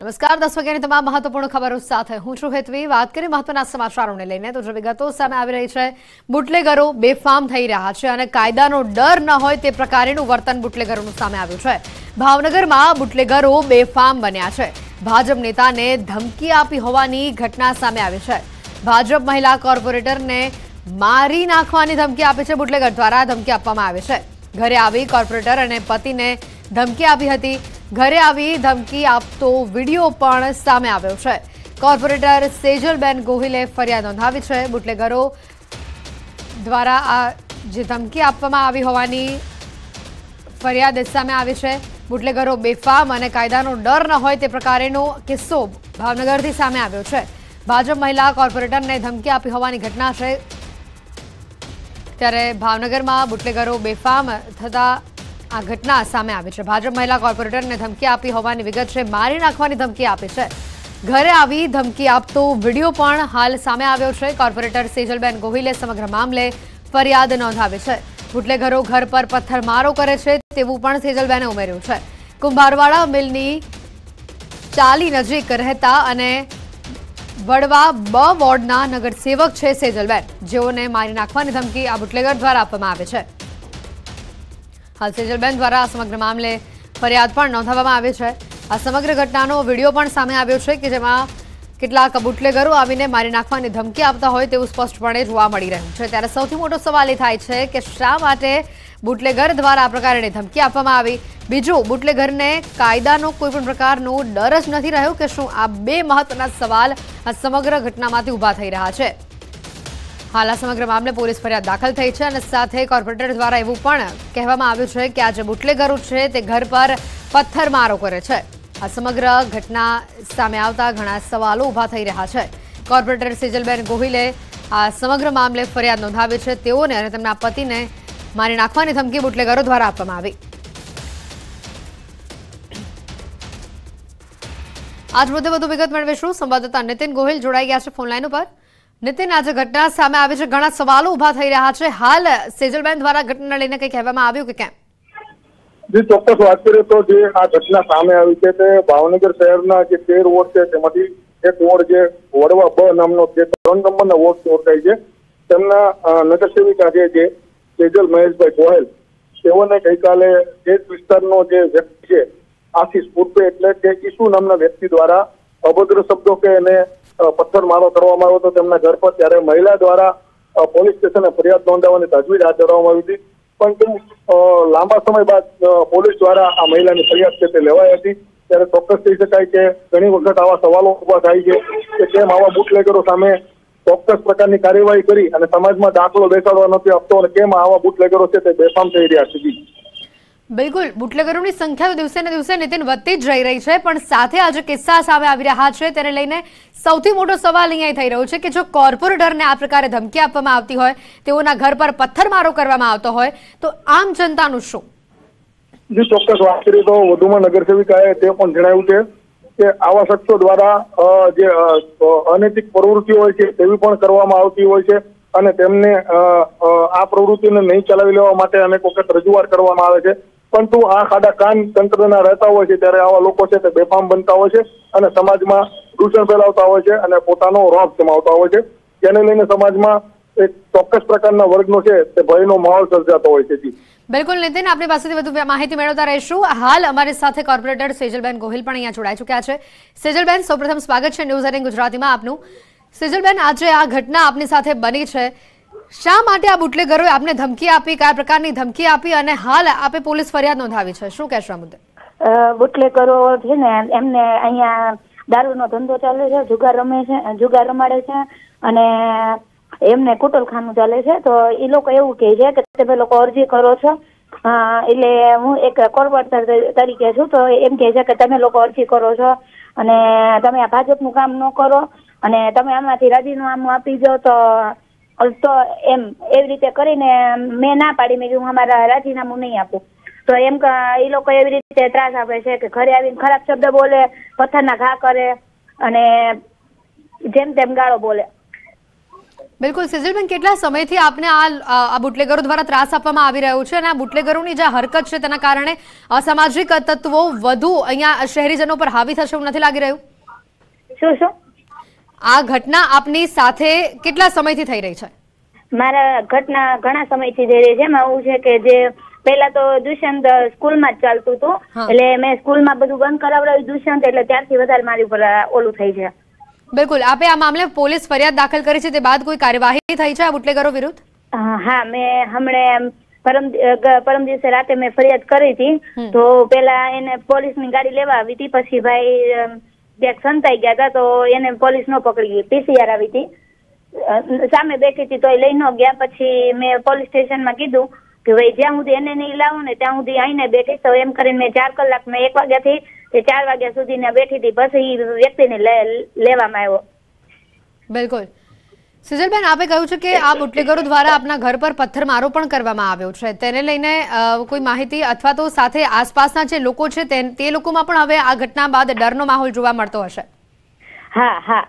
નમસ્કાર, દસ વાગ્યાની તમામ મહત્વપૂર્ણ ખબરો સાથે હું છું હેતવી. વાત કરી મહત્વના સમાચારોને લઈને, તો જે વિગતો સામે આવી રહી છે, બુટલેગરો બેફામ થઈ રહ્યા છે અને કાયદાનો ડર ન હોય તે પ્રકારેનું વર્તન બુટલેગરોનું સામે આવ્યું છે. ભાવનગરમાં બુટલેગરો બેફામ બન્યા છે. ભાજપ નેતાને ધમકી આપી હોવાની ઘટના સામે આવી છે. ભાજપ મહિલા કોર્પોરેટરને મારી નાખવાની ધમકી આપી છે બુટલેગર દ્વારા ધમકી આપવામાં આવી છે. ઘરે આવી કોર્પોરેટર અને પતિને ધમકી આપી હતી. ઘરે આવી ધમકી આપતો વીડિયો પણ સામે આવ્યો છે. કોર્પોરેટર સેજલબેન ગોહિલે ફરિયાદ નોંધાવી છે. બુટલેગરો દ્વારા આ જે ધમકી આપવામાં આવી હોવાની ફરિયાદ સામે આવી છે. બુટલેગરો બેફામ અને કાયદાનો ડર ન હોય તે પ્રકારેનો કિસ્સો ભાવનગરથી સામે આવ્યો છે. ભાજપ મહિલા કોર્પોરેટરને ધમકી આપી હોવાની ઘટના છે. ત્યારે ભાવનગરમાં બુટલેગરો બેફામ થતા આ ઘટના સામે આવી છે. ભાજપ મહિલા કોર્પોરેટરને ધમકી આપી હોવાની વિગત છે. મારી નાખવાની ધમકી આપી છે. ઘરે આવી ધમકી આપતો વીડિયો પણ હાલ સામે આવ્યો છે. કોર્પોરેટર સેજલબેન ગોહિલે સમગ્ર મામલે ફરિયાદ નોંધાવી છે. બુટલેગરો ઘર પર પથ્થરમારો કરે છે તેવું પણ સેજલબેને ઉમેર્યું છે. કુંભારવાડા મિલની ચાલી નજીક રહેતા અને વડવા બ વોર્ડના નગરસેવક છે સેજલબેન. જેઓને મારી નાખવાની ધમકી આ બુટલેગર દ્વારા આપવામાં આવે છે. હાલ સેજલબેન દ્વારા આ સમગ્ર મામલે ફરિયાદ પણ નોંધાવવામાં આવી છે. આ સમગ્ર ઘટનાનો વીડિયો પણ સામે આવ્યો છે કે જેમાં કેટલાક બુટલેગરો આવીને મારી નાખવાની ધમકી આપતા હોય તેવું સ્પષ્ટપણે જોવા મળી રહ્યું છે. ત્યારે સૌથી મોટો સવાલ એ થાય છે કે શા માટે બુટલેગર દ્વારા આ પ્રકારની ધમકી આપવામાં આવી? બીજું, બુટલેગરને કાયદાનો કોઈ પણ પ્રકારનો ડર જ નથી રહ્યો કે શું આ બે મહત્વના સવાલ આ સમગ્ર ઘટનામાંથી ઊભા થઈ રહ્યા છે? હાલ આ સમગ્ર મામલે પોલીસ ફરિયાદ દાખલ થઈ છે અને સાથે કોર્પોરેટર દ્વારા એવું પણ કહેવામાં આવ્યું છે કે આ જે બુટલેગરો છે તે ઘર પર પથ્થરમારો કરે છે. આ સમગ્ર ઘટના સામે આવતા ઘણા સવાલો ઊભા થઈ રહ્યા છે. કોર્પોરેટર સેજલબેન ગોહિલે આ સમગ્ર મામલે ફરિયાદ નોંધાવી છે. તેઓને અને તેમના પતિને મારી નાખવાની ધમકી બુટલેગરો દ્વારા આપવામાં આવી. આજ મુદ્દે વધુ વિગત મેળવીશું. સંવાદદાતા નીતિન ગોહિલ જોડાઈ ગયા છે ફોનલાઈન ઉપર. નીતિન, આજે ઘટના સામે આવી છે. ઘણા સવાલો ઊભા થઈ રહ્યા છે. હાલ સેજલબેન દ્વારા ઘટના લઈને કંઈ કહેવામાં આવ્યું કે કેમ? જે, ચોક્કસ વાત કરીએ તો જે આ ઘટના સામે આવી છે તે ભાવનગર શહેરના જે તેર વોર્ડ છે, તેમાંથી એક વોર્ડ જે વડવા બ નામનો જે ત્રણ નંબરના વોર્ડ ઓળખાય છે. તેમના નગરસેવિકા જે છે સેજલ મહેશભાઈ ગોહેલ, તેઓને ગઈકાલે એ જ વિસ્તારનો જે વ્યક્તિ છે, આશીષ પૂર્વે એટલે કે ઈસુ નામના વ્યક્તિ દ્વારા અભદ્ર શબ્દો કે એને પથ્થરમારો કરવામાં આવ્યો હતો. તેમના ઘર પર ત્યારે મહિલા દ્વારા પોલીસ સ્ટેશને ફરિયાદ નોંધાવવાની તજવીજ હાથ ધરવામાં આવી હતી. પરંતુ લાંબા સમય બાદ પોલીસ દ્વારા આ મહિલાની ફરિયાદ છે તે લેવાઈ હતી. ત્યારે ચોક્કસ કહી શકાય કે ઘણી વખત આવા સવાલો ઊભા થાય છે કે કેમ આવા બુટલેગરો સામે ચોક્કસ પ્રકારની કાર્યવાહી કરી અને સમાજમાં દાખલો બેસાડવા નથી આપતો અને કેમ આવા બુટલેગરો છે તે બેફામ થઈ રહ્યા છે. બિલકુલ, બુટલેગરોની સંખ્યા તો દિવસે ને દિવસે નીતિન વધતી જ રહી રહી છે, પણ સાથે આજે કિસ્સા સામે આવી રહ્યા છે, તેને લઈને સૌથી મોટો સવાલ અહીંયા થઈ રહ્યો છે કે જો કોર્પોરેટરને આ પ્રકારે ધમકી આપવામાં આવતી હોય, તેઓના ઘર પર પથ્થરમારો કરવામાં આવતો હોય, તો આમ જનતાનું શું? જે ચોક્કસ વાત કરીએ તો વધુમાં નગરસેવિકાએ તે પણ જણાવ્યું છે કે આવા શખ્સો દ્વારા જે અનૈતિક પ્રવૃત્તિઓ હોય છે, તેવી પણ કરવામાં આવતી હોય છે અને તેમને આ પ્રવૃત્તિને નહીં ચલાવી લેવા માટે અનેક વખત રજૂઆત કરવામાં આવે છે. પરંતુ આ ખાડા કાન તંત્રના રહેતા હોય છે ત્યારે આવા લોકો છે તે બેફામ બનતા હોય છે અને સમાજમાં દૂષણ ફેલાવતા હોય છે અને પોતાનો રોપ જમાવતા હોય છે. જેને લઈને સમાજમાં એક ચોક્કસ પ્રકારના વર્ગનો છે તે ભયનો માહોલ સર્જાતો હોય છે બિલકુલ નીતિન, આપણી પાસેથી વધુ માહિતી મેળવતા રહીશું. હાલ અમારી સાથે કોર્પોરેટર સેજલબેન ગોહિલ પણ અહીંયા જોડાઈ ચૂક્યા છે. સેજલબેન, સૌપ્રથમ સ્વાગત છે ન્યૂઝ એટીન ગુજરાતીમાં આપનું. સેજલબેન, આજે આ ઘટના આપની સાથે બની છે. શા માટે આ બુટલેગરોએ આપને ધમકી આપી, કયા પ્રકારની ધમકી આપી અને હાલ આપે પોલીસ ફરિયાદ નોંધાવી છે? શું કહેશો આ મુદ્દે? બુટલેગરો છે ને, એમને અહીંયા દારૂનો ધંધો ચાલે છે, જુગાર રમે છે, જુગાર રમાડે છે અને એમને કુટલખાનું ચાલે છે. તો એ લોકો એવું કહે છે કે તમે લોકો અરજી કરો છો. એટલે હું એક કોર્પોરેટર તરીકે છું, તો એમ કહે છે કે તમે લોકો અરજી કરો છો અને તમે આ ભાજપનું કામ ન કરો અને તમે આમાંથી રાજીનામું આપી જાઓ તો તો એમ એવી રીતે કરીને મેં ના પાડી. મેં હું અમારા રાજીનામું નહીં આપું. તો એમ ક- એ લોકો એવી રીતે ત્રાસ આપે છે કે ઘરે આવીને ખરાબ શબ્દ બોલે પથ્થરના ઘા કરે અને જેમ તેમ ગાળો બોલે. બિલકુલ. સિઝલબેન કેટલા સમયથી આપને આ આ બુટલેગરો દ્વારા ત્રાસ આપવામાં આવી રહ્યો છે અને આ બુટલેગરોની જે હરકત છે તેના કારણે અસામાજિક તત્વો વધુ અહીંયા શહેરીજનો પર હાવી થશે એવું નથી લાગી રહ્યું? શું શું? આ ઘટના આપની સાથે કેટલા સમયથી થઈ રહી છે? મારા ઘટના ઘણા સમયથી થઈ રહી છે. એમાં એવું છે કે જે પહેલા તો દુષ્યંત સ્કૂલમાં જ ચાલતું હતું. એટલે મેં સ્કૂલમાં બધું બંધ કરાવડાવ્યું દુષ્યંત એટલે ત્યારથી વધારે મારી ઉપર ઓલું થઈ છે. બિલકુલ. આપે આ મામલે પોલીસ ફરિયાદ દાખલ કરી છે. તે બાદ કોઈ કાર્યવાહી થઈ છે આ બુટલેગરો વિરુદ્ધ? હા મેં હમણે પરમ પરમ દિવસે રાતે મેં ફરિયાદ કરી હતી. તો પેલા એને પોલીસની ગાડી લેવા આવી હતી. પછી ભાઈ ક્યાંક સંતાઈ ગયા હતા તો એને પોલીસ નો પકડી પીસીઆર આવી હતી. સામે બેઠી હતી તો એ લઈ ન ગયા. પછી મેં પોલીસ સ્ટેશનમાં કીધું કે ભાઈ, જ્યાં સુધી એને નહીં લાવું ને, ત્યાં સુધી આઈને બેઠી. તો એમ કરીને મેં ચાર કલાક, મેં એક વાગ્યાથી તે ચાર વાગ્યા સુધી ને બેઠી હતી. પછી ઈ વ્યક્તિને લેવામાં આવ્યો. બિલકુલ. સિજલબેન આપે કહ્યું છે કે આ બુટલેગરો દ્વારા આપના ઘર પર પથ્થરમારો પણ કરવામાં આવ્યો છે. તેને લઈને કોઈ માહિતી અથવા તો સાથે આસપાસના જે લોકો છે તે લોકોમાં પણ હવે આ ઘટના બાદ ડરનો માહોલ જોવા મળતો હશે. હા હા.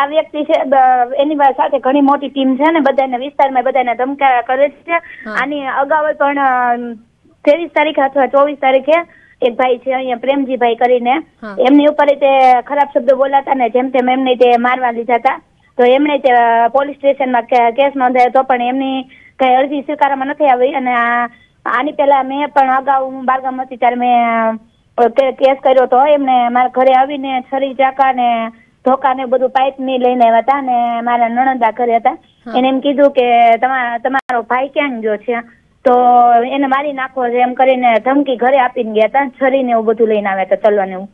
આ વ્યક્તિ છે એની સાથે ઘણી મોટી ટીમ છે ને બધાને વિસ્તારમાં બધાને ધમકારા કરે છે. આની અગાઉ પણ ત્રેવીસ તારીખે અથવા ચોવીસ તારીખે એક ભાઈ છે અહીંયા પ્રેમજીભાઈ કરીને. એમની ઉપર તે ખરાબ શબ્દો બોલાતા ને જેમ તેમ એમને તે મારવા લીધા હતા. તો એમણે તે પોલીસ સ્ટેશનમાં કેસ નોંધાયો હતો પણ એમની કઈ અરજી સ્વીકારવામાં નથી આવી. અને આની પહેલા મેં પણ અગાઉ હું બારગામ હતી ત્યારે મેં કેસ કર્યો હતો. એમને મારા ઘરે આવીને છરી ચાકા ને ધોકા ને બધું પાઇપની લઈને આવ્યા હતા ને મારા નણંદા ઘરે હતા. એને એમ કીધું કે તમારો ભાઈ ક્યાં ગયો છે? તો એને મારી નાખો છે એમ કરીને ધમકી ઘરે આપીને ગયા હતા છરીને એવું બધું લઈને આવ્યા હતા તલવા ને એવું.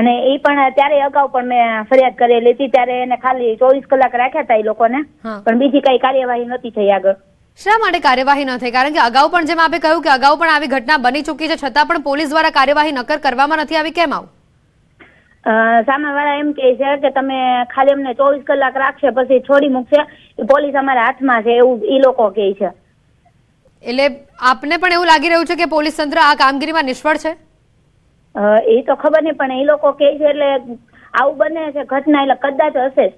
અને એ પણ ત્યારે અગાઉ પણ મેં ફરિયાદ કરેલી હતી ત્યારે એને ખાલી ચોવીસ કલાક રાખ્યા હતા એ લોકોને પણ બીજી કઈ કાર્યવાહી નહોતી થઈ આગળ. શા માટે કાર્યવાહી ન થઈ? કારણ કે અગાઉ પણ જેમ આપે કહ્યું કે અગાઉ પણ આવી ઘટના બની ચૂકી છે છતાં પણ પોલીસ દ્વારા કાર્યવાહી નક્કર કરવામાં નથી આવી કેમ આવું? સામેવાળા એમ કે છે કે તમે ખાલી અમને ચોવીસ કલાક રાખશે પછી છોડી મૂકશે. પોલીસ અમારા હાથમાં છે એવું એ લોકો કહે છે. એટલે આપને પણ એવું લાગી રહ્યું છે કે પોલીસ તંત્ર આ કામગીરીમાં નિષ્ફળ છે? એ તો ખબર નહીં પણ એ લોકો કહે છે એટલે આવું બને છે ઘટના એટલે કદાચ હશે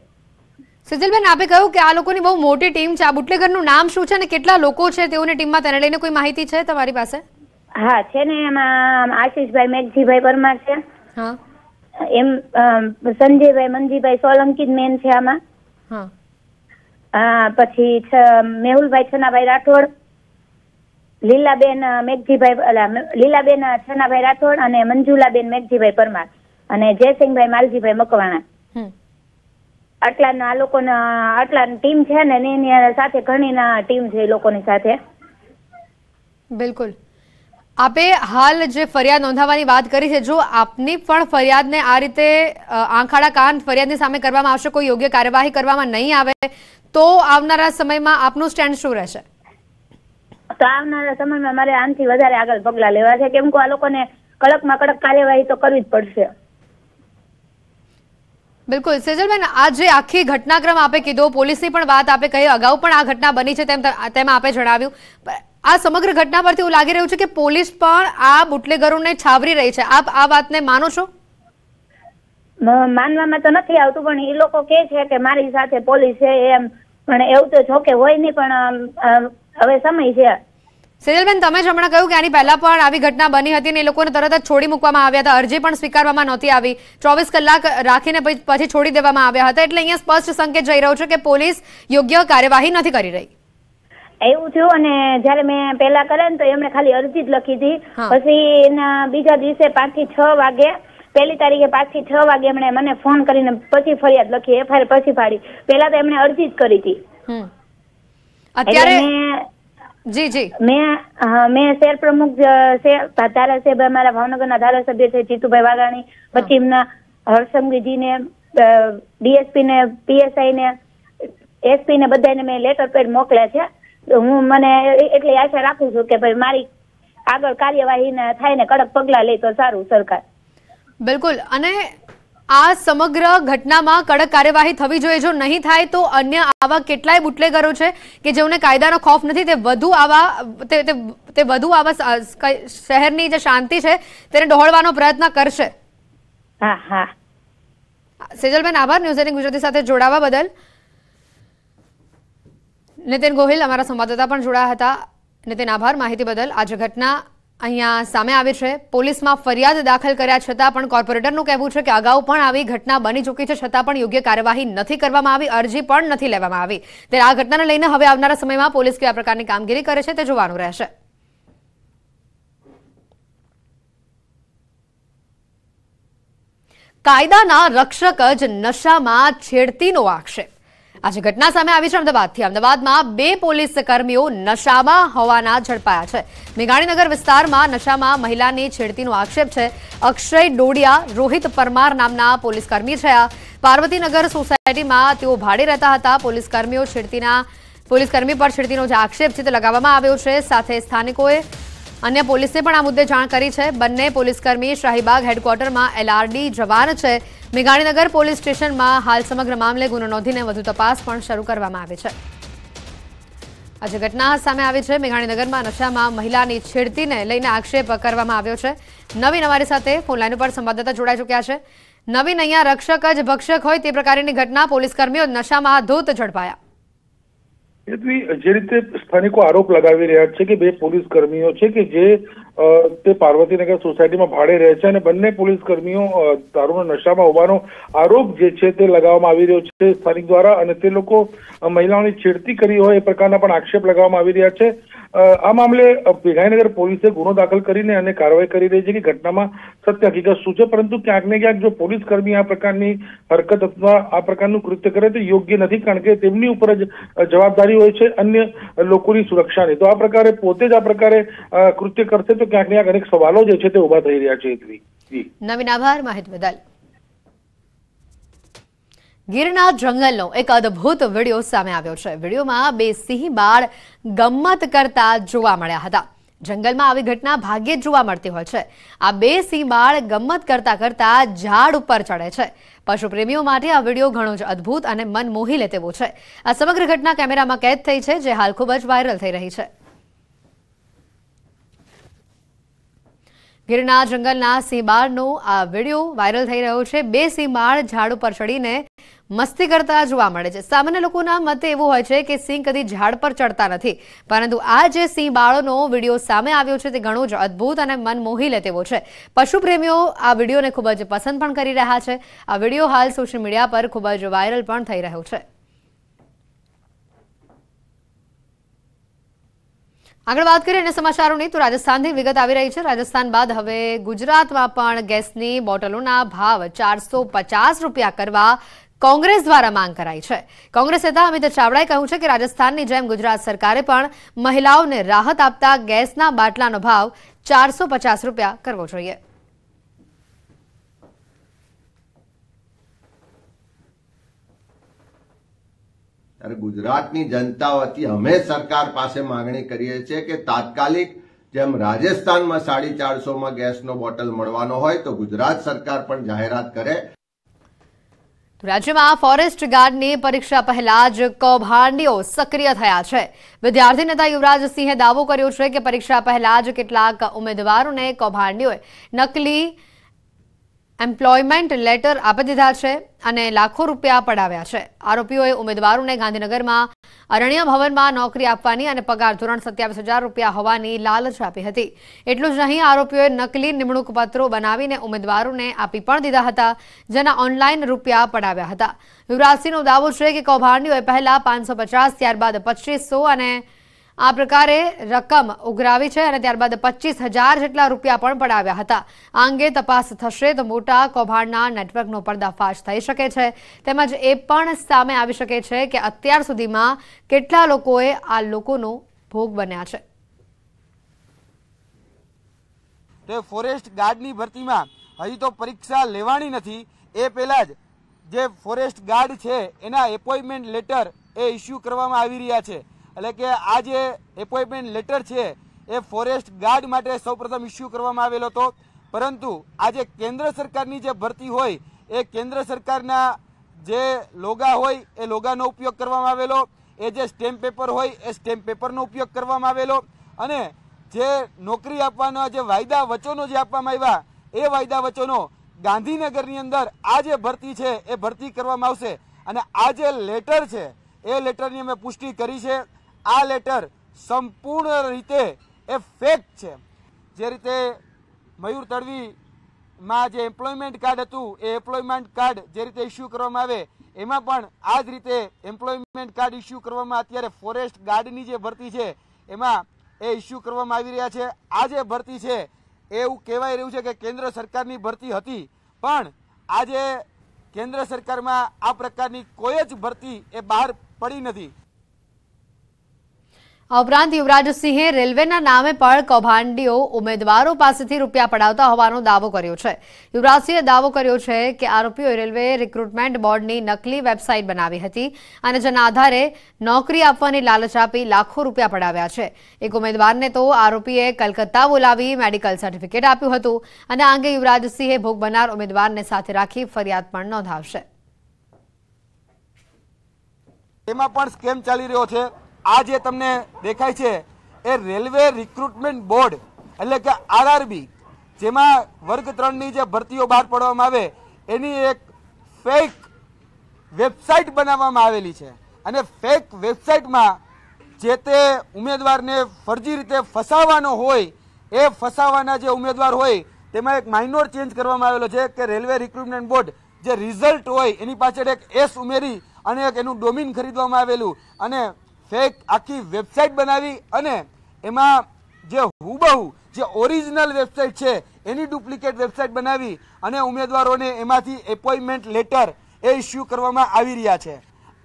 સજલબેન આપે કહ્યું કે આ લોકોની બહુ મોટી ટીમ છે. આ બુટલેગરનું નામ શું છે અને કેટલા લોકો છે તેઓની ટીમમાં? તેને લઈને કોઈ માહિતી છે તમારી પાસે? હા છે ને એમાં આશીષભાઈ મેઘજીભાઈ પરમાર છે. હા. એમ સંજયભાઈ મનજીભાઈ સોલંકી મેન છે આમાં. હા પછી છ- મેહુલભાઈ છનાભાઈ રાઠોડ. લીલાબેન મેઘજીભાઈ લીલાબેન છનાભાઈ રાઠોડ અને મંજુલાબેન મેઘજીભાઈ પરમાર અને જયસિંહભાઈ માલજીભાઈ મકવાણા. આટલા આટલાના આ લોકોના આટલા ટીમ છે ને એની સાથે ઘણીના ટીમ છે એ લોકોની સાથે. બિલકુલ. આપે હાલ જે ફરિયાદ નોંધાવવાની વાત કરી છે જો આપની પણ ફરિયાદને આ રીતે આંખાડા કાન ફરિયાદની સામે કરવામાં આવશે કોઈ યોગ્ય કાર્યવાહી કરવામાં નહીં આવે તો આવનારા સમયમાં આપનું સ્ટેન્ડ શું રહેશે? તો આવનારા સમયમાં મારે આનાથી વધારે આગળ પગલા લેવા છે. કેમ કે આ લોકોને કડકમાં કડક કાર્યવાહી તો કરવી જ પડશે. બિલકુલ. સેજલબેન આ જે આખી ઘટનાક્રમ આપે કીધો પોલીસની પણ વાત આપે કહી અગાઉ પણ આ ઘટના બની છે તેમ તેમ આપે જણાવ્યું. આ સમગ્ર ઘટના પરથી એવું લાગી રહ્યું છે કે પોલીસ પણ આ બુટલેગરોને છાવરી રહી છે. આપ આ વાતને માનો છો? માનવામાં તો નથી આવતું પણ એ લોકો કે છે કે મારી સાથે પોલીસ છે એમ. પણ એવું તો જોકે હોય નહીં પણ હવે સમય છે. સેજલબેન તમે જ હમણાં કહ્યું કે આની પહેલા પણ આવી ઘટના બની હતી અને એ લોકોને તરત જ છોડી મૂકવામાં આવ્યા હતા. અરજી પણ સ્વીકારવામાં નહોતી આવી. ચોવીસ કલાક રાખીને પછી છોડી દેવામાં આવ્યા હતા. એટલે અહીંયા સ્પષ્ટ સંકેત જઈ રહ્યો છે કે પોલીસ યોગ્ય કાર્યવાહી નથી કરી રહી. એવું થયું અને જયારે મેં પેલા કરે ને તો એમણે ખાલી અરજી જ લખી હતી. પછી એના બીજા દિવસે પાંચથી છ વાગે પહેલી તારીખે પાંચથી છ વાગે એમણે મને ફોન કરીને પછી ફરિયાદ લખી એફઆઈઆર પછી ફાડી પેલા તો એમણે અરજી જ કરી હતી. અત્યારે જી જી. મેં મેં શહેર પ્રમુખ ધારાસભ્ય અમારા ભાવનગરના ધારાસભ્ય છે જીતુભાઈ વાઘાણી પશ્ચિમના હર્ષંગજીને ડીએસપી ને પીએસઆઈ ને એસપી ને બધાને મેં લેટર પેડ મોકલ્યા છે. તો હું મને એટલી આશા રાખું છું કે ભાઈ મારી આગળ કાર્યવાહી થાય ને કડક પગલા લે તો સારું સરકાર. બિલકુલ. અને આ સમગ્ર ઘટનામાં કડક કાર્યવાહી થવી જોઈએ. જો નહીં થાય તો અન્ય આવા કેટલાય બુટલેગરો છે કે જેઓને કાયદાનો ખોફ નથી તે વધુ આવા તે વધુ આવા શહેરની જે શાંતિ છે તેને ડહોળવાનો પ્રયત્ન કરશે. હા હા. સેજલબેન આભાર. ન્યૂઝ એટીન ગુજરાતી સાથે જોડાવા બદલ. નીતિન ગોહિલ અમારા સંવાદદાતા પણ જોડાયા હતા. નીતિન આભાર. માહિતી બદલ. આજે ઘટના અહીંયા સામે આવે છે. પોલીસમાં ફરિયાદ દાખલ કર્યા છતાં પણ કોર્પોરેટરનું કહેવું છે કે અગાઉ પણ આવી ઘટના બની ચૂકી છે. છતાં પણ યોગ્ય કાર્યવાહી નથી કરવામાં આવી. અરજી પણ નથી લેવામાં આવી. ત્યારે આ ઘટનાને લઈને હવે આવનારા સમયમાં પોલીસ કેવા પ્રકારની કામગીરી કરે છે તે જોવાનું રહેશે. કાયદાના રક્ષક જ નશામાં છેડતીનો આક્ષેપ. આજે ઘટના સામે આવી છે અમદાવાદથી. અમદાવાદમાં બે પોલીસ કર્મીઓ નશામાં હોવાના ઝડપાયા છે. મેઘાણીનગર વિસ્તારમાં નશામાં મહિલાની છેડતીનો આક્ષેપ છે. અક્ષય ડોડિયા, રોહિત પરમાર નામના પોલીસ કર્મી છે આ. પાર્વતીનગર સોસાયટીમાં તેઓ ભાડે રહેતા હતા. પોલીસ કર્મીઓ છેડતીના, પોલીસ કર્મી પર છેડતીનો જે આક્ષેપ છે તે લગાવવામાં આવ્યો છે. સાથે સ્થાનિકોએ અન્ય પોલીસે પણ આ મુદ્દે જાણ કરી છે. બંને પોલીસકર્મી શાહીબાગ હેડક્વાર્ટરમાં એલઆરડી જવાન છે. મેઘાણીનગર પોલીસ સ્ટેશનમાં હાલ સમગ્ર મામલે ગુનો નોંધીને વધુ તપાસ પણ શરૂ કરવામાં આવી છે. આજે ઘટના સામે આવી છે. મેઘાણીનગરમાં નશામાં મહિલાની છેડતીને લઈને આક્ષેપ કરવામાં આવ્યો છે. નવીન અમારી સાથે ફોનલાઈન ઉપર સંવાદદાતા જોડાઈ ચૂક્યા છે. નવીન, અહીંયા રક્ષક જ ભક્ષક હોય તે પ્રકારની ઘટના પોલીસકર્મીઓ નશામાં ધૂત ઝડપાયા. જે રીતે સ્થાનિકો આરોપ લગાવી રહ્યા છે કે બે પોલીસ કર્મીઓ છે કે જે તે પાર્વતીનગર સોસાયટીમાં ભાડે રહે છે અને બંને પોલીસ કર્મીઓ દારૂના નશામાં હોવાનો આરોપ જે છે તે લગાવવામાં આવી રહ્યો છે સ્થાનિક દ્વારા અને તે લોકો મહિલાઓની છેડતી કરી હોય એ પ્રકારના પણ આક્ષેપ લગાવવામાં આવી રહ્યા છે. આ મામલે ભેગાઈનગર પોલીસે ગુનો દાખલ કરીને અને કાર્યવાહી કરી રહી છે કે ઘટનામાં સત્ય હકીકત શું છે? પરંતુ ક્યાંક ને ક્યાંક જો પોલીસ કર્મી આ પ્રકારની હરકત અથવા આ પ્રકારનું કૃત્ય કરે તો યોગ્ય નથી, કારણ કે તેમની ઉપર જ જવાબદારી હોય છે અન્ય લોકોની સુરક્ષાની. તો આ પ્રકારે પોતે જ આ પ્રકારે કૃત્ય કરશે તો ક્યાંક ને ક્યાંક અનેક સવાલો જે છે તે ઊભા થઈ રહ્યા છે. નવીન આભાર, માહિતી બદલ. ગીરના જંગલનો એક અદ્ભુત વીડિયો સામે આવ્યો છે. વિડીયોમાં બે સિંહ બાળ ગમ્મત કરતા જોવા મળ્યા હતા. જંગલમાં આવી ઘટના ભાગ્યે જ જોવા મળતી હોય છે. આ બે સિંહ બાળ ગમ્મત કરતા કરતા ઝાડ ઉપર ચડે છે. પશુપ્રેમીઓ માટે આ વીડિયો ઘણો જ અદ્ભુત અને મન મોહી લે તેવો છે. આ સમગ્ર ઘટના કેમેરામાં કેદ થઈ છે, જે હાલ ખૂબ જ વાયરલ થઈ રહી છે. ગીરના જંગલના સિંહબાળનો આ વીડિયો વાયરલ થઈ રહ્યો છે. બે સિંહબાળ ઝાડ ઉપર ચડીને મસ્તી કરતા જોવા મળે છે. સામાન્ય લોકોના મતે એવું હોય છે કે સિંહ કદી ઝાડ પર ચડતા નથી. પરંતુ આ જે સિંહ બાળોનો વીડિયો સામે આવ્યો છે તે ઘણો જ અદ્ભુત અને મન મોહી લે તેવો છે. પશુ પ્રેમીઓ આ વિડીયોને ખૂબ જ પસંદ પણ કરી રહ્યા છે. આ વીડિયો હાલ સોશિયલ મીડિયા પર ખૂબ જ વાયરલ પણ થઈ રહ્યો છે. આગળ વાત કરીએ અને સમાચારોની, તો રાજસ્થાનથી વિગત આવી રહી છે. રાજસ્થાન બાદ હવે ગુજરાતમાં પણ ગેસની બોટલોના ભાવ ચારસો રૂપિયા કરવા કોંગ્રેસ દ્વારા માંગ કરાઈ છે. કોંગ્રેસ નેતા અમિત ચાવડાએ કહ્યું છે કે રાજસ્થાનની જેમ ગુજરાત સરકારે પણ મહિલાઓને રાહત આપતા ગેસના બાટલાનો ભાવ ચારસો રૂપિયા કરવો જોઈએ. ત્યારે ગુજરાતની જનતા વતી અમે સરકાર પાસે માંગણી કરીએ છીએ કે તાત્કાલિક જેમ રાજસ્થાનમાં સાડી ચારસોમાં ગેસનો બોટલ મળવાનો હોય તો ગુજરાત સરકાર પણ જાહેરાત કરે. રાજ્યમાં ફોરેસ્ટ ગાર્ડની પરીક્ષા પહેલા જ કૌભાંડીઓ સક્રિય થયા છે. વિદ્યાર્થી નેતા યુવરાજસિંહે દાવો કર્યો છે કે પરીક્ષા પહેલા જ કેટલાક ઉમેદવારોને કૌભાંડીઓએ નકલી એમ્પ્લોયમેન્ટ લેટર આપી દીધા છે અને લાખો રૂપિયા પડાવ્યા છે. આરોપીઓએ ઉમેદવારોને ગાંધીનગરમાં અરણ્ય ભવનમાં નોકરી આપવાની અને પગાર ધોરણ સત્યાવીસ હજાર રૂપિયા હોવાની લાલચ આપી હતી. એટલું જ નહીં, આરોપીઓએ નકલી નિમણૂક પત્રો બનાવીને ઉમેદવારોને આપી પણ દીધા હતા, જેના ઓનલાઈન રૂપિયા પડાવ્યા હતા. યુવરાજસિંહનો દાવો છે કે કૌભાંડીઓએ પહેલા પાંચસો પચાસ, ત્યારબાદ પચીસો અને આ પ્રકારે રકમ ઉઘરાવી છે અને ત્યારબાદ પચીસ હજાર જેટલા રૂપિયા પણ પડાવ્યા હતા. આ અંગે તપાસ થશે તો મોટા કૌભાંડના નેટવર્કનો પર્દાફાશ થઈ શકે છે. તેમજ એ પણ સામે આવી શકે છે કે અત્યાર સુધીમાં કેટલા લોકોએ આ લોકોનો ભોગ બન્યા છે. તે ફોરેસ્ટ ગાર્ડની ભરતીમાં હજી તો પરીક્ષા લેવાની નથી. એ પહેલાં જ જે ફોરેસ્ટ ગાર્ડ છે, એના એપોઇન્ટમેન્ટ લેટર એ ઇસ્યુ કરવામાં આવી રહ્યા છે. એટલે કે આ જે એપોઇન્ટમેન્ટ લેટર છે, એ ફોરેસ્ટ ગાર્ડ માટે સૌપ્રથમ ઇસ્યુ કરવામાં આવેલો હતો. પરંતુ આજે કેન્દ્ર સરકારની જે ભરતી હોય, એ કેન્દ્ર સરકારના જે લોગા હોય, એ લોગાનો ઉપયોગ કરવામાં આવેલો. એ જે સ્ટેમ્પ પેપર હોય, એ સ્ટેમ્પ પેપરનો ઉપયોગ કરવામાં આવેલો. અને જે નોકરી આપવાના જે વાયદા વચનો જે આપવામાં આવ્યા, એ વાયદા વચનો ગાંધીનગરની અંદર આ જે ભરતી છે, એ ભરતી કરવામાં આવશે. અને આ જે લેટર છે, એ લેટરની અમે પુષ્ટિ કરી છે. આ લેટર સંપૂર્ણ રીતે એ ફેક છે. જે રીતે મયુર તડવીમાં જે એમ્પ્લોયમેન્ટ કાર્ડ હતું, એ એમ્પ્લોયમેન્ટ કાર્ડ જે રીતે ઇસ્યુ કરવામાં આવે, એમાં પણ આ જ રીતે એમ્પ્લોયમેન્ટ કાર્ડ ઇસ્યુ કરવામાં અત્યારે ફોરેસ્ટ ગાર્ડની જે ભરતી છે, એમાં એ ઇસ્યુ કરવામાં આવી રહ્યા છે. આ જે ભરતી છે, એવું કહેવાય રહ્યું છે કે કેન્દ્ર સરકારની ભરતી હતી, પણ આજે કેન્દ્ર સરકારમાં આ પ્રકારની કોઈ જ ભરતી એ બહાર પડી નથી. આ ઉપરાંત યુવરાજસિંહે રેલવેના નામે પણ કૌભાંડીઓ ઉમેદવારો પાસેથી રૂપિયા પડાવતા હોવાનો દાવો કર્યો છે. યુવરાજસિંહે દાવો કર્યો છે કે આરોપીઓએ રેલવે રિક્રુટમેન્ટ બોર્ડની નકલી વેબસાઇટ બનાવી હતી અને જેના આધારે નોકરી આપવાની લાલચ આપી લાખો રૂપિયા પડાવ્યા છે. એક ઉમેદવારને તો આરોપીએ કલકત્તા બોલાવી મેડિકલ સર્ટિફિકેટ આપ્યું હતું અને આ અંગે યુવરાજસિંહે ભોગ બનનાર ઉમેદવારને સાથે રાખી ફરિયાદ પણ નોંધાવશે. એમાં પણ સ્કેમ ચાલી રહ્યો છે. આ જે તમને દેખાય છે, એ રેલવે રિક્રુટમેન્ટ બોર્ડ, એટલે કે આરઆરબી, જેમાં વર્ગ ત્રણની જે ભરતીઓ બહાર પાડવામાં આવે, એની એક ફેક વેબસાઇટ બનાવવામાં આવેલી છે. અને ફેક વેબસાઇટમાં જે તે ઉમેદવારને ફરજી રીતે ફસાવવાનો હોય, એ ફસાવાના જે ઉમેદવાર હોય, તેમાં એક માઇનોર ચેન્જ કરવામાં આવેલો છે કે રેલવે રિક્રુટમેન્ટ બોર્ડ જે રિઝલ્ટ હોય, એની પાછળ એક એસ ઉમેરી અને એક એનું ડોમિન ખરીદવામાં આવેલું. અને ફેક આખી વેબસાઇટ બનાવી અને એમાં જે હુબહુ, જે ઓરિજિનલ વેબસાઇટ છે, એની ડુપ્લિકેટ વેબસાઇટ બનાવી અને ઉમેદવારોને એમાંથી એપોઇન્ટમેન્ટ લેટર એ ઇસ્યુ કરવામાં આવી રહ્યા છે.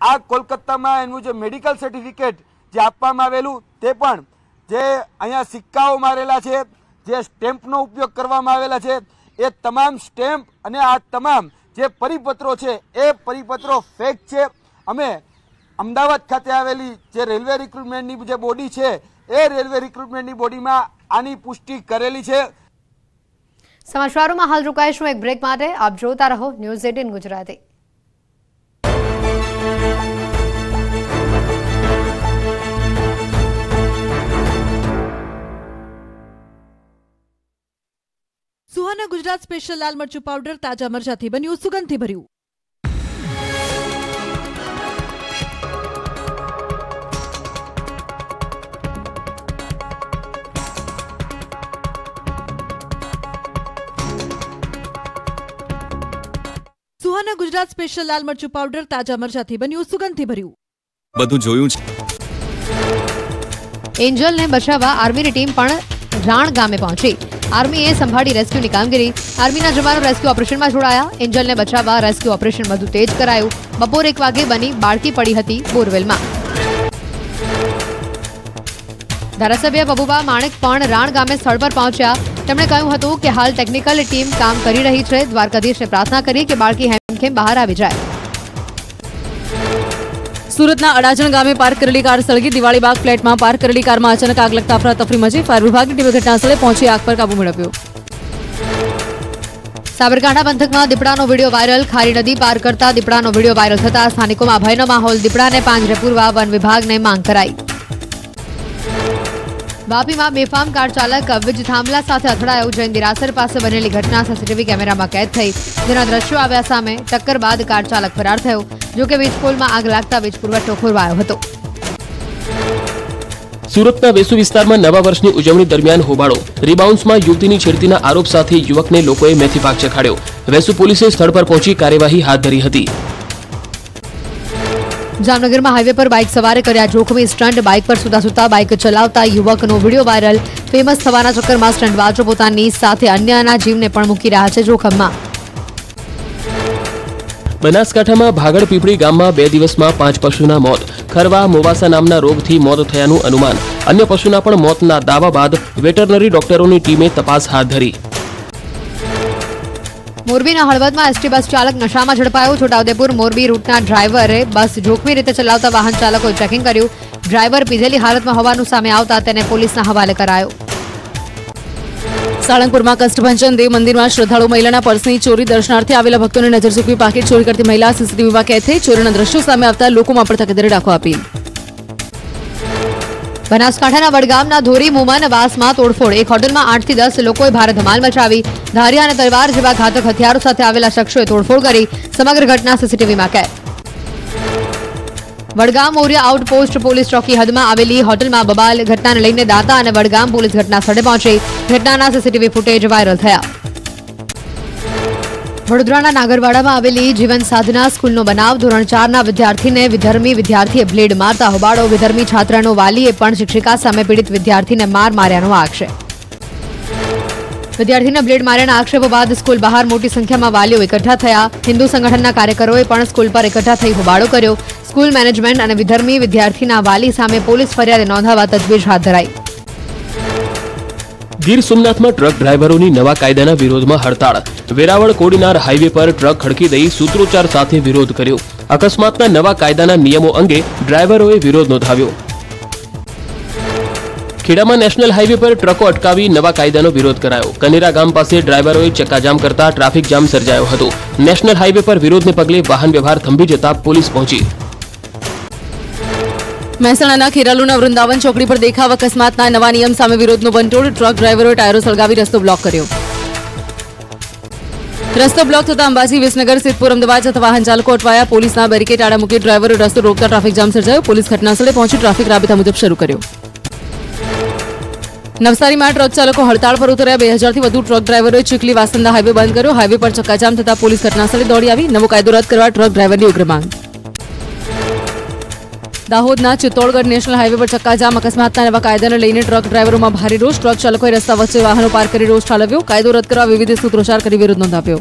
આ કોલકાતામાં એનું જે મેડિકલ સર્ટિફિકેટ જે આપવામાં આવેલું તે પણ જે અહીંયા સિક્કાઓ મારેલા છે, જે સ્ટેમ્પનો ઉપયોગ કરવામાં આવેલા છે, એ તમામ સ્ટેમ્પ અને આ તમામ જે પરિપત્રો છે, એ પરિપત્રો ફેક છે. અમે અમદાવાદ ખાતે આવેલી જે રેલવે રિક્રુટમેન્ટની જે બોડી છે એ રેલવે રિક્રુટમેન્ટની બોડીમાં આની પુષ્ટિ કરેલી છે. સમાચારોમાં હાલ રોકાઈશું એક બ્રેક માટે. આપ જોતા રહો news eighteen Gujarati. Suhana Gujarat special લાલ મરચું પાવડર તાજા મરચાથી બન્યું સુગંધથી ભર્યું સુહાના ગુજરાત સ્પેશિયલ લાલ મરચું પાવડર તાજા મરચાથી બન્યું સુગંધથી ભર્યું બધું જોયું છે. એન્જલને બચાવવા આર્મીની ટીમ પણ રાણ ગામે પહોંચી. આર્મીએ સંભાળી રેસ્ક્યુની કામગીરી. આર્મીના જવાનો રેસ્ક્યુ ઓપરેશનમાં જોડાયા. એન્જલને બચાવવા રેસ્ક્યુ ઓપરેશન વધુ તેજ કરાયું. બપોર એક વાગે બની બાળકી પડી હતી બોરવેલમાં. ધારાસભ્ય બબુબા માણેક પણ રાણ ગામે સ્થળ પર પહોંચ્યા. તેમણે કહ્યું હતું કે હાલ ટેકનિકલ ટીમ કામ કરી રહી છે. દ્વારકાધીશને પ્રાર્થના કરી કે બાળકી હેમખેમ બહાર આવી જાય. સુરતના અડાજણ ગામે પાર્ક કરેલી કાર સળગી દિવાળીબાગ ફ્લેટમાં પાર્ક કરેલી કારમાં અચાનક આગ લગતા અફરાતફરી મચી ફાયર વિભાગની ટીમે ઘટનાસ્થળે પહોંચી આગ પર કાબુ મેળવ્યો. સાબરકાંઠા પંથકમાં દીપડાનો વીડિયો વાયરલ. ખારી નદી પાર કરતા દીપડાનો વીડિયો વાયરલ થતા સ્થાનિકોમાં ભયનો માહોલ. દીપડાને પાંજરે પૂરવા વન વિભાગને માંગ કરાઈ. વાપીમાં બેફામ કાર ચાલક વીજ થાંભલા સાથે અથડાયો જૈન દિરાસર પાસે બનેલી ઘટના સીસીટીવી કેમેરામાં કેદ થઈ. જેના દ્રશ્યો આવ્યા સામે ટક્કર બાદ કાર ચાલક ફરાર થયો જોકે વીજ પોલમાં આગ લાગતા વીજ પુરવઠો ખોરવાયો હતો. સુરતના વેસુ વિસ્તારમાં નવા વર્ષની ઉજવણી દરમિયાન હોબાળો, રિબાઉન્સમાં યુવતીની છેડતીના આરોપ સાથે યુવકને લોકોએ મેથી પાક ચખાડ્યો. વેસુ પોલીસે સ્થળ પર પહોંચી કાર્યવાહી હાથ ધરી હતી. જામનગરમાં હાઈવે પર બાઇક સવારે કર્યા જોખમી. સ્ટન્ટ બાઇક પર સુતા સુતા બાઇક ચલાવતા યુવકનો વીડિયો વાયરલ ફેમસ થવાના ચક્કરમાં સ્ટન્ટવાજો પોતાની સાથે અન્યના જીવને પણ મૂકી રહ્યા છે જોખમમાં. બનાસકાંઠામાં ભાગળ પીપળી ગામમાં બે દિવસમાં પાંચ પશુના મોત. ખરવા મોવાસા નામના રોગથી મોત થયાનું અનુમાન. અન્ય પશુના પણ મોતના દાવા બાદ વેટરનરી ડોક્ટરોની ટીમે તપાસ હાથ ધરી. મોરબીના હળવદમાં એસટી બસ ચાલક નશામાં ઝડપાયો. છોટાઉદેપુર મોરબી રૂટના ડ્રાઈવરે બસ જોખમી રીતે ચલાવતા વાહન ચાલકોએ ચેકિંગ કર્યું. ડ્રાઈવર પીધેલી હાલતમાં હોવાનું સામે આવતા તેને પોલીસના હવાલે કરાયો. સાળંગપુરમાં કષ્ટભંજન દેવ મંદિરમાં શ્રદ્ધાળુ મહિલાના પર્સની ચોરી દર્શનાર્થે આવેલા ભક્તોને નજર ચૂકવી પાકીટ ચોરી કરતી મહિલા સીસીટીવીમાં કેદ થઈ ચોરીના દ્રશ્યો સામે આવતા લોકોમાં પણ તકેદારી રાખવા અપીલ. બનાસકાંઠાના વડગામના ધોરી મુમન વાસમાં તોડફોડ. એક હોટલમાં આઠથી દસ લોકોએ ભારે ધમાલ મચાવી. ધારિયા અને તલવાર જેવા ઘાતક હથિયારો સાથે આવેલા શખ્સોએ તોડફોડ કરી સમગ્ર ઘટના સીસીટીવીમાં કેદ. વડગામ મોરિયા આઉટપોસ્ટ પોલીસ ચોકી હદમાં આવેલી હોટલમાં બબાલ ઘટનાને લઈને દાતા અને વડગામ પોલીસ ઘટના સ્થળે પહોંચી. ઘટનાના સીસીટીવી ફૂટેજ વાયરલ થયા. વડોદરાના નાગરવાડામાં આવેલી જીવન સાધના સ્કૂલનો બનાવ. ધોરણ ચારના વિદ્યાર્થીને વિધર્મી વિદ્યાર્થીએ બ્લેડ મારતા હોબાળો. વિધર્મી છાત્રનો વાલીએ પણ શિક્ષિકા સામે પીડિત વિદ્યાર્થીને માર માર્યાનો આક્ષેપ. વિદ્યાર્થીને બ્લેડ માર્યાના આક્ષેપો બાદ સ્કૂલ બહાર મોટી સંખ્યામાં વાલીઓ એકઠા થયા. હિન્દુ સંગઠનના કાર્યકરોએ પણ સ્કૂલ પર એકઠા થઈ હોબાળો કર્યો. સ્કૂલ મેનેજમેન્ટ અને વિધર્મી વિદ્યાર્થીના વાલી સામે પોલીસ ફરિયાદ નોંધાવવા તજવીજ હાથ ધરાઈ. ગીર સોમનાથમાં ટ્રક ડ્રાઈવરોની નવા કાયદાના વિરોધમાં હડતાળ. વેરાવળ કોડીનાર હાઈવે પર ટ્રક ખડકી દઈ સૂત્રોચ્ચાર સાથે વિરોધ કર્યો. અકસ્માતના નવા કાયદાના નિયમો અંગે ડ્રાઈવરોએ વિરોધ નોંધાવ્યો. ખેડામાં નેશનલ હાઈવે પર ટ્રકો અટકાવી નવા કાયદાનો વિરોધ કરાયો. કનેરા ગામ પાસે ડ્રાઈવરોએ ચક્કાજામ કરતા ટ્રાફિક જામ સર્જાયો હતો. નેશનલ હાઈવે પર વિરોધને પગલે વાહન વ્યવહાર થંભી જતા પોલીસ પહોંચી. મહેસાણાના ખેરાલુના વૃંદાવન ચોકડી પર દેખાવ અકસ્માતના નવા નિયમ સામે વિરોધનો વંટોળ ટ્રક ડ્રાઈવરોએ ટાયરો સળગાવી રસ્તો બ્લોક કર્યો. રસ્તો બ્લોક થતા અંબાજી વિસનગર, સિદ્ધપુર, અમદાવાદ જતા વાહન ચાલકો અટવાયા. પોલીસના બેરિકેડ આડા મૂકી ડ્રાઈવરો રસ્તો રોકતા ટ્રાફિક જામ સર્જાયો. પોલીસ ઘટનાસ્થળે પહોંચી ટ્રાફિક રાબેતા મુજબ શરૂ કર્યો. નવસારીમાં ટ્રક ચાલકો હડતાળ પર ઉતર્યા. બે હજારથી વધુ ટ્રક ડ્રાઈવરોએ ચીખલી વાસંદા હાઈવે બંધ કર્યો. હાઈવે પર ચક્કાજામ થતા પોલીસ ઘટનાસ્થળે દોડી આવી. નવો કાયદો રદ કરવા ટ્રક ડ્રાઈવરની ઉગ્ર માંગ. દાહોદના ચિત્તોડગઢ નેશનલ હાઈવે પર ચક્કાજામ અકસ્માતના નવા કાયદાને લઈને ટ્રક ડ્રાઈવરોમાં ભારે રોષ. ટ્રક ચાલકોએ રસ્તા વચ્ચે વાહનો પાર્ક કરી રોષ ઠાલવ્યો. કાયદો રદ કરવા વિવિધ સૂત્રોચ્ચાર કરી વિરોધ નોંધાવ્યો.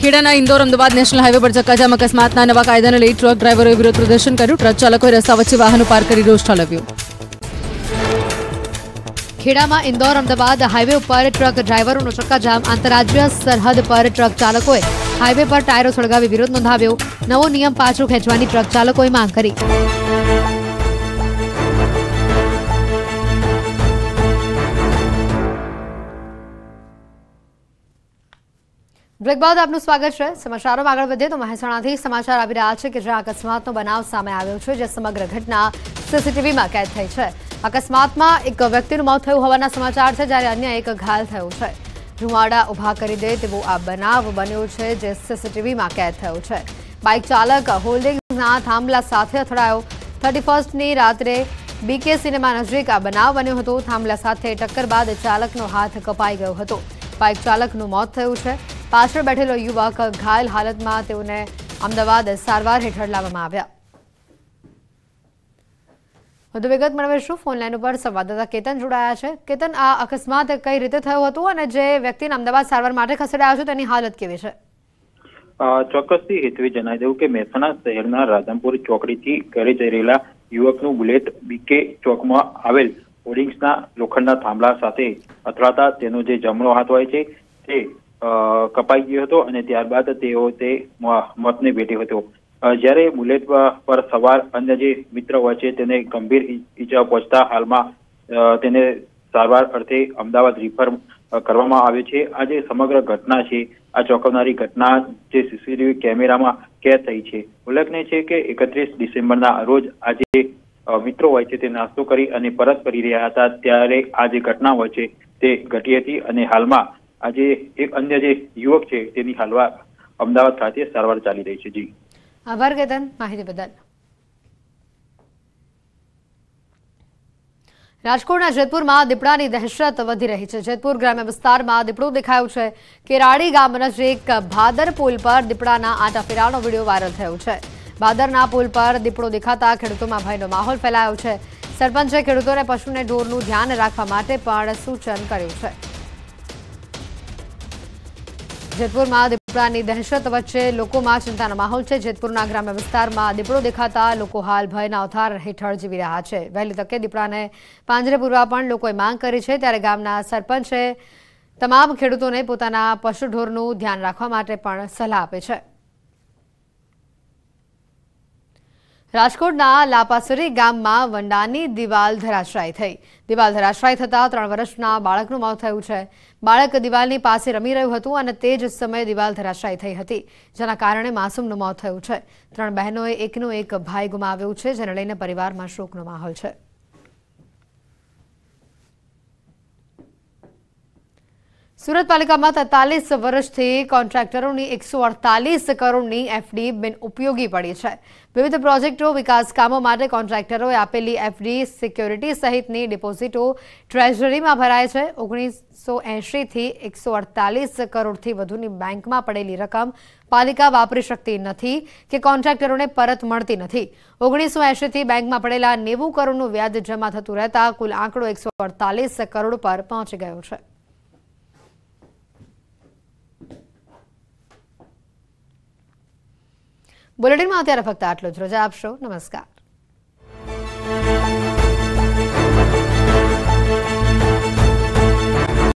ખેડાના ઇન્દોર અમદાવાદ નેશનલ હાઈવે પર ચક્કાજામ અકસ્માતના નવા કાયદાને લઈ ટ્રક ડ્રાઈવરોએ વિરોધ પ્રદર્શન કર્યું. ટ્રક ચાલકોએ રસ્તા વચ્ચે વાહનો પાર કરી રોષ ઠાલવ્યો. ખેડામાં ઇન્દોર અમદાવાદ હાઈવે ઉપર ટ્રક ડ્રાઈવરોનો ચક્કાજામ. આંતરરાજ્ય સરહદ પર ટ્રક ચાલકોએ હાઈવે પર ટાયરો સળગાવી વિરોધ નોંધાવ્યો. નવો નિયમ પાછો ખેંચવાની ટ્રક ચાલકોએ માંગ કરી. બ્રેક બાદ આપનું સ્વાગત છે. સમાચારોમાં આગળ વધીએ તો મહેસાણાથી સમાચાર આવી રહ્યા છે કે જ્યાં અકસ્માતનો બનાવ સામે આવ્યો છે, જે સમગ્ર ઘટના સીસીટીવીમાં કેદ થઈ છે. અકસ્માતમાં એક વ્યક્તિનું મોત થયું હોવાના સમાચાર છે, જ્યારે અન્ય એક ઘાયલ થયો છે. ધુમાડા ઊભા કરી દે તેવો આ બનાવ બન્યો છે, જે સીસીટીવીમાં કેદ થયો છે. બાઇક ચાલક હોલ્ડિંગ્સના થાંભલા સાથે અથડાયો. થર્ટી ફર્સ્ટની રાત્રે બીકે સિનેમા નજીક આ બનાવ બન્યો હતો. થાંભલા સાથે ટક્કર બાદ ચાલકનો હાથ કપાઈ ગયો હતો. બાઇક ચાલકનું મોત થયું છે. પાછળ બેઠેલો યુવક ઘાયલ હાલતમાં તેઓને અમદાવાદ સારવાર હેઠળ લાવવામાં આવ્યા. વધુ વિગત મેળવીશું. ફોનલાઈન ઉપર સંવાદદાતા કેતન જોડાયા છે. કેતન, આ અકસ્માત કઈ રીતે થયો હતો અને જે વ્યક્તિને અમદાવાદ સારવાર માટે ખસેડાયો છે, તેની હાલત કેવી છે? ચોક્કસથી હેતવી જણાવી દઉં કે મહેસાણા શહેરના રાધનપુર ચોકડીથી ઘરે જઈ રહેલા યુવકનું બુલેટ બીકે ચોકમાં આવેલ હોર્ડિંગ્સના લોખંડના થાંભલા સાથે અથડાતા તેનો જે જમણો હાથ હોય છે, તે કપાઈ ગયો હતો અને ત્યારબાદ તેઓ તે મોતને ભેટ્યો હતો. જ્યારે બુલેટ પર સવાર અન્ય જે મિત્ર હોય છે, તેને ગંભીર ઈજા પહોંચતા હાલમાં તેને સારવાર અર્થે અમદાવાદ રિફર કરવામાં આવ્યો છે. આ જે સમગ્ર ઘટના છે, આ ચોંકાવનારી ઘટના જે સીસીટીવી કેમેરામાં કેદ થઈ છે. ઉલ્લેખનીય છે કે એકત્રીસ ડિસેમ્બરના રોજ આજે મિત્રો હોય છે તે નાસ્તો કરી અને પરત ફરી રહ્યા હતા. ત્યારે આ જે ઘટના હોય છે તે ઘટી હતી અને હાલમાં આજે એક અન્ય જે યુવક છે તેની હાલમાં અમદાવાદ ખાતે સારવાર ચાલી રહી છે. જી. આભાર ગદન માહિતી બદલ રાજકોટના જેતપુરમાં દીપડાની દહેશત વધી રહી છે જેતપુર ગ્રામ્ય વિસ્તારમાં દીપડું દેખાયું છે કેરાડી ગામ નજીક ભાદર પુલ પર દીપડાના આટા ફેરાનો વીડિયો વાયરલ થયો છે ભાદરના પુલ પર દીપડો દેખાતા ખેડૂતોમાં ભયનો માહોલ ફેલાયો છે સરપંચે ખેડૂતોને પશુને ઢોરનું ધ્યાન રાખવા માટે પણ સૂચન કર્યું છે જેતપુરમાં દીપડાની દહેશત વચ્ચે લોકોમાં ચિંતાનો માહોલ છે. જેતપુરના ગ્રામ્ય વિસ્તારમાં દીપડો દેખાતા લોકો હાલ ભયના અવતાર હેઠળ જીવી રહ્યા છે. વહેલી તકે દીપડાને પાંજરે પૂરવા પણ લોકોએ માંગ કરી છે. ત્યારે ગામના સરપંચે તમામ ખેડૂતોને પોતાના પશુ ઢોરનું ધ્યાન રાખવા માટે પણ સલાહ આપે છે. રાજકોટના લાપાસરી ગામમાં વંડાની દિવાલ ધરાશાયી થઈ. દિવાલ ધરાશાયી થતાં ત્રણ વર્ષના બાળકનું મોત થયું છે. બાળક દિવાલની પાસે રમી રહ્યું હતું અને તે જ સમયે દિવાલ ધરાશાયી થઈ હતી, જેના કારણે માસૂમનું મોત થયું છે. ત્રણ બહેનોએ એકનો એક ભાઈ ગુમાવ્યો છે, જેને લઈને પરિવારમાં શોકનો માહોલ છે. સુરત પાલિકામાં તેતાલીસ વર્ષથી કોન્ટ્રાક્ટરોની એકસો અડતાલીસ કરોડની એફડી બિન ઉપયોગી પડી છે. વિવિધ પ્રોજેક્ટો વિકાસ કામો માટે કોન્ટ્રાક્ટરોએ આપેલી એફડી સિક્યોરિટી સહિતની ડિપોઝિટો ટ્રેઝરીમાં ભરાય છે. ઓગણીસો એંશીથી એકસો અડતાલીસ કરોડથી વધુની બેંકમાં પડેલી રકમ પાલિકા વાપરી શકતી નથી કે કોન્ટ્રાક્ટરોને પરત મળતી નથી. ઓગણીસો એંશીથી બેંકમાં પડેલા નેવું કરોડનું વ્યાજ જમા થતું રહેતા કુલ આંકડો એકસો અડતાલીસ કરોડ પર પહોંચી ગયો છે. બુલેટિનમાં અત્યારે ફક્ત આટલું જ. રજા આપશો નમસ્કાર.